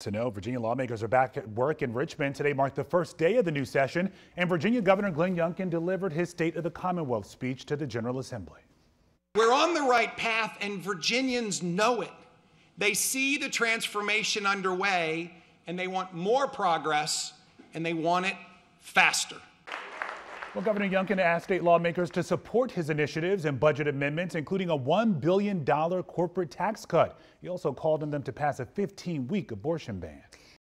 To know, Virginia lawmakers are back at work in Richmond. Today marked the first day of the new session, and Virginia Governor Glenn Youngkin delivered his State of the Commonwealth speech to the General Assembly. We're on the right path, and Virginians know it. They see the transformation underway, and they want more progress, and they want it faster. Well, Governor Youngkin asked state lawmakers to support his initiatives and budget amendments, including a $1 billion corporate tax cut. He also called on them to pass a 15 week abortion ban.